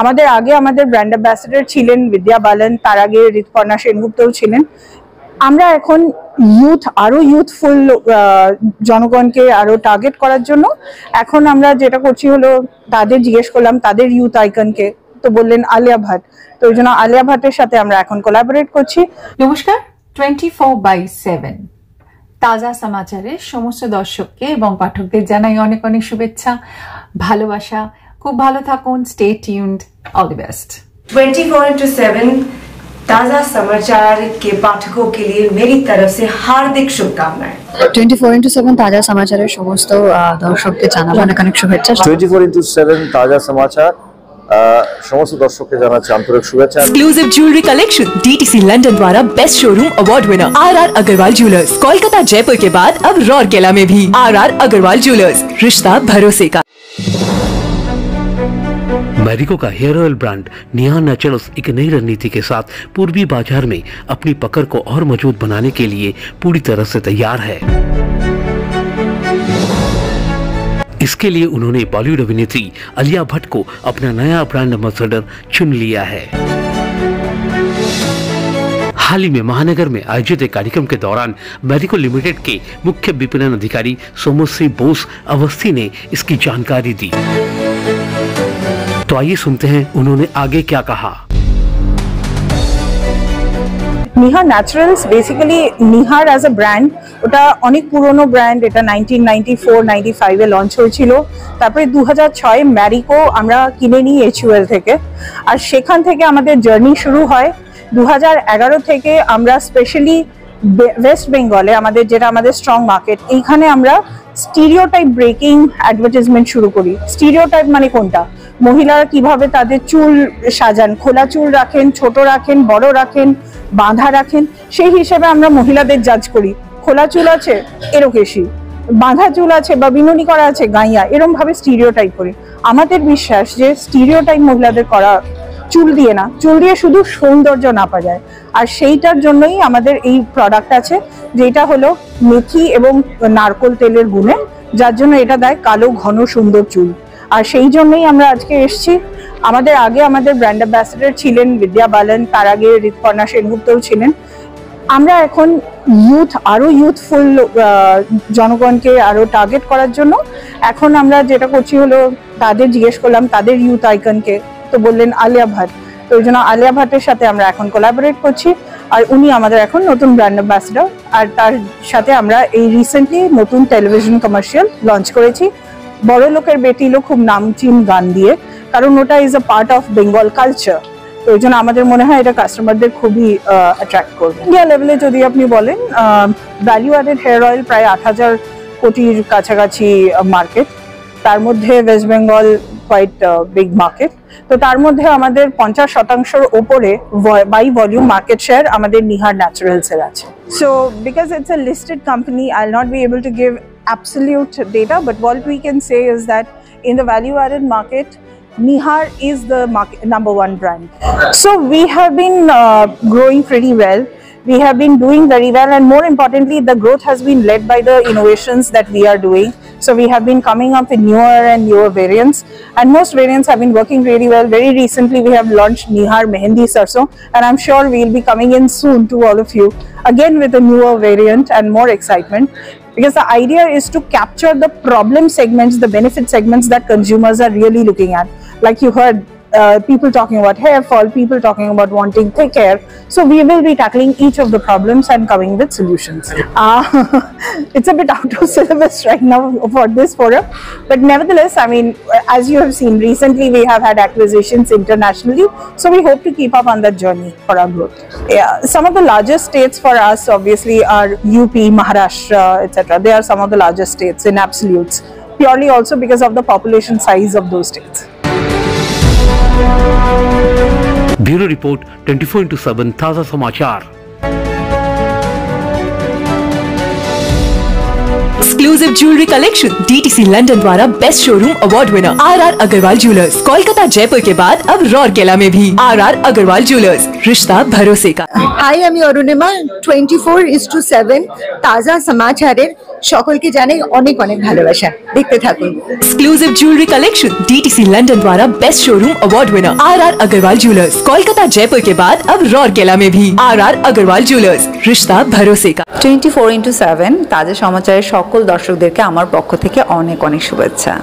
আমাদের আগে আমাদের ব্র্যান্ড অ্যাম্বাসেডর ছিলেন বিদ্যা বালন, তার আগে ঋতুপর্ণা সেনগুপ্তও ছিলেন। আমরা এখন ইউথ আরও ইউথফুল জনগণকে আরও টার্গেট করার জন্য এখন আমরা যেটা করছি হলো তাদের জিজ্ঞেস করলাম, তাদের ইউথ আইকনকে তো বললেন আলিয়া ভাট। তো ওই জন্য আলিয়া ভাটের সাথে আমরা এখন কোলাবোরেট করছি। নমস্কার টোয়েন্টি ফোর বাই সেভেন তাজা সমাচারের সমস্ত দর্শককে এবং পাঠকদের জানাই অনেক অনেক শুভেচ্ছা, ভালোবাসা খুব ভালো থাকুন stay tuned all the best 24 into seven ताज़ा समाचार के पाठकों के लिए मेरी तरफ से हार्दिक शुभकामनाएं টোয়েন্টি ফোর ইন্টু সেভেন তাজা সমাচারের সমস্ত আহ, দর্শককে জানাবো অনেক অনেক শুভেচ্ছা টোয়েন্টি ফোর ইন্টু সেভেন তাজা সমাচার আহ, সমস্ত দর্শককে জানাচ্ছি আন্তরিক শুভেচ্ছা exclusive jewellery collection DTC London द्वारा best showroom award winner R R Agarwal jewellers Kolkata Jaipur के बाद अब रौरकेला में भी आर आर अग्रवाल ज्वेलर्स रिश्ता भरोसे का मैरिको का hair oil brand Nihar naturals एक नई रणनीति के साथ पूर्वी बाज़ार में अपनी पकड़ को और मज़बूत बनाने के लिए पूरी तरह से तैयार है। इसके लिए उन्होंने बॉलीवुड अभिनेत्री अलिया भट्ट को अपना नया ब्रांड एम्बेसडर चुन लिया है। हाल ही में महानगर में आयोजित एक कार्यक्रम के दौरान मैरिको लिमिटेड के मुख्य विपणन अधिकारी सोमश्री बोस अवस्थी ने इसकी जानकारी दी। तो आइए सुनते हैं उन्होंने आगे क्या कहा Niha naturals basically Nihar as a brand ওটা অনেক পুরনো ব্র্যান্ড এটা নাইনটিন নাইনটি ফোর নাইনটি ফাইভে লঞ্চ হয়েছিল তারপরে দু হাজার ছয় ম্যারিকো আমরা কিনে নিই এইচইউএল থেকে আর সেখান থেকে আমাদের জার্নি শুরু হয় দু হাজার এগারো থেকে আমরা স্পেশালি ওয়েস্ট বেঙ্গলে আমাদের যেটা আমাদের স্ট্রং মার্কেট এইখানে আমরা স্টিরিওটাইপ ব্রেকিং অ্যাডভার্টাইজমেন্ট শুরু করি। স্টিরিওটাইপ মানে কোনটা? মহিলারা কীভাবে তাদের চুল সাজান? খোলা চুল রাখেন, ছোট রাখেন, বড় রাখেন, বাঁধা রাখেন, সেই হিসেবে আমরা মহিলাদের জাজ করি। খোলা চুল আছে এরকেশি বাঁধা চুল আছে বা বিনুনি করা আছে, গাইয়া এরম ভাবে স্টিরিওটাইপ করি। আমাদের বিশ্বাস যে স্টিরিওটাইপ মহিলাদের করা চুল দিয়ে না, চুল দিয়ে শুধু সৌন্দর্য নাপা যায়। আর সেইটার জন্যই আমাদের এই প্রোডাক্ট আছে, যেটা হলো মেথি এবং নারকোল তেলের গুণে, যার জন্য এটা দেয় কালো ঘন সুন্দর চুল। আর সেই জন্যই আমরা আজকে এসেছি। আমাদের আগে আমাদের ব্র্যান্ড অ্যাম্বাসেডর ছিলেন বিদ্যা বালন, তার আগে ঋতুপর্ণা সেনগুপ্তও ছিলেন। আমরা এখন ইউথ আরও ইউথফুল জনগণকে আরও টার্গেট করার জন্য, এখন আমরা যেটা করছি হলো তাদের জিজ্ঞেস করলাম, তাদের ইউথ আইকনকে তো বললেন আলিয়া ভাট। তো ওই জন্য আলিয়া ভাটের সাথে আমরা এখন কোলাবোরেট করছি। আর উনি আমাদের এখন নতুন ব্র্যান্ড অ্যাম্বাসেডর আর তার সাথে আমরা এই রিসেন্টলি নতুন টেলিভিশন কমার্শিয়াল লঞ্চ করেছি। বড় লোকের বেটিলো খুব নামচিন গান দিয়ে, কারণ ওটা is a part of Bengal culture তো ওই জন্য আমাদের মনে হয় এটা কাস্টমারদের খুবই অ্যাট্রাক্ট করবে। ইন্ডিয়া লেভেলে যদি আপনি বলেন ভ্যালু অ্যাডেড হেয়ার অয়েল প্রায় আট হাজার কোটির কাছাকাছি মার্কেট তার মধ্যে West Bengal quite big market তো তার মধ্যে আমাদের পঞ্চাশ শতাংশের ওপরে বাই ভলিউম মার্কেট শেয়ার আমাদের নিহার ন্যাচারালস এর আছে so because it's a listed company I not be able to give absolute data but what we can say is that in the value added market Nihar is the market, number one brand. So we have been uh, growing pretty well. We have been doing very well, and more importantly, the growth has been led by the innovations that we are doing. So we have been coming up with newer and newer variants, and most variants have been working really well. Very recently, we have launched Nihar Mehendi Sarso, and I'm sure we'll be coming in soon to all of you again with a newer variant and more excitement because the idea is to capture the problem segments, the benefit segments that consumers are really looking at. Like you heard uh, people talking about hair fall, people talking about wanting thick hair. So we will be tackling each of the problems and coming with solutions. Uh, it's a bit out of syllabus right now for this forum, but nevertheless, I mean, as you have seen recently, we have had acquisitions internationally, so we hope to keep up on that journey for our growth. Yeah, some of the largest states for us obviously are UP, Maharashtra, etc. They are some of the largest states in absolutes, purely also because of the population size of those states. Bureau report 24 into seven ताज़ा समाचार। exclusive jewellery collection DTC London द्वारा best showroom award winner R R Agarwal jewellers Kolkata Jaipur के बाद अब रौरकेला में भी are R Agarwal jewellers रिश्ता भरोसे का হাই আমি Arunima twenty four is to seven তাজা সমাচারের সকলকে জানাই অনেক অনেক ভালোবাসা দেখতে থাকুন exclusive jewellery collection DTC London द्वारा best showroom award winner R R Agarwal jewellers Kolkata Jaipur के बाद अब रौरकेला में भी आर आर अग्रवाल ज्वेलर्स रिश्ता भरोसे का টোয়েন্টি ফোর ইন্টু সেভেন তাজা সমাচারের সকল দর্শকদেরকে আমার পক্ষ থেকে অনেক অনেক শুভেচ্ছা।